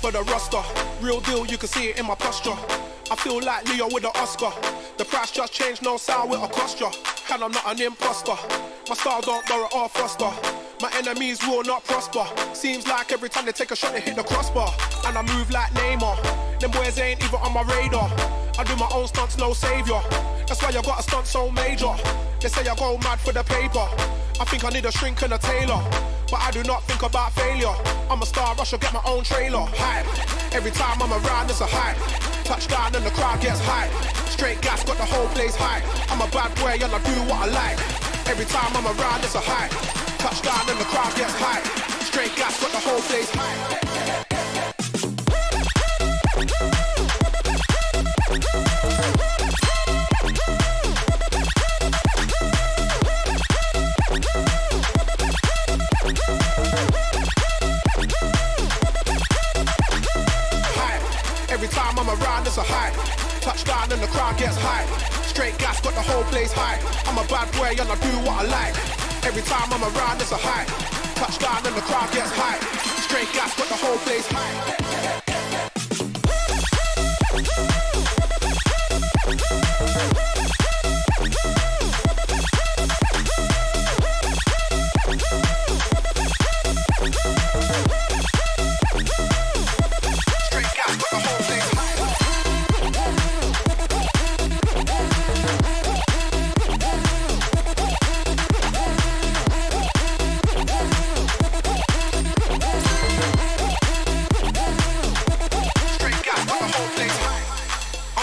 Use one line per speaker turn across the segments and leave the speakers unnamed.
top of the roster. Real deal, you can see it in my posture. I feel like Leo with the Oscar. The price just changed, no sound a cost ya. And I'm not an imposter. My style don't borrow or foster. My enemies will not prosper. Seems like every time they take a shot, they hit the crossbar. And I move like Neymar. Them boys ain't even on my radar. I do my own stunts, no savior. That's why I got a stunt so major. They say I go mad for the paper. I think I need a shrink and a tailor. But I do not think about failure. I'm a star, I should get my own trailer. Hype. Every time I'm around, it's a hype. Touchdown and the crowd gets hype. Straight gas, got the whole place high. I'm a bad boy and I do what I like. Every time I'm around, it's a hype. Touchdown and the crowd gets high. Straight gas, got the whole place hype. it's a high. Touchdown and the crowd gets high. Straight gas, got the whole place high. I'm a bad boy and I do what I like. Every time I'm around, it's a high. Touchdown and the crowd gets high. Straight gas, got the whole place high.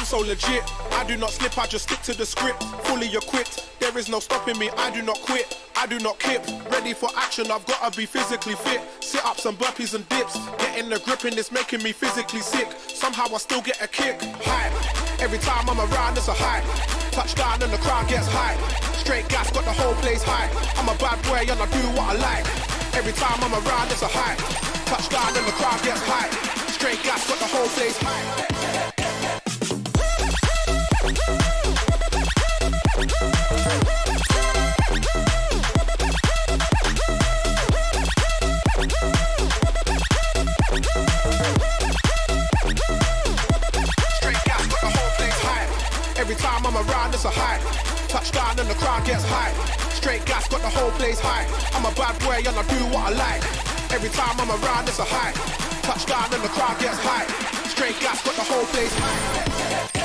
So legit. I do not slip, I just stick to the script. Fully equipped, there is no stopping me. I do not quit, I do not kip. Ready for action, I've gotta be physically fit. Sit ups and burpees and dips. Getting the grip and it's making me physically sick. Somehow I still get a kick. Hype. Every time I'm around, it's a hype. Touchdown and the crowd gets hype. Straight gas, got the whole place hype. I'm a bad boy and I do what I like. Every time I'm around, it's a hype. Touchdown and the crowd gets hype. Straight gas, got the whole place hype. Around, it's a high. Touchdown and the crowd gets high. Straight gas, got the whole place high. I'm a bad boy and I do what I like. Every time I'm around, it's a high. Touchdown and the crowd gets high. Straight gas, got the whole place high.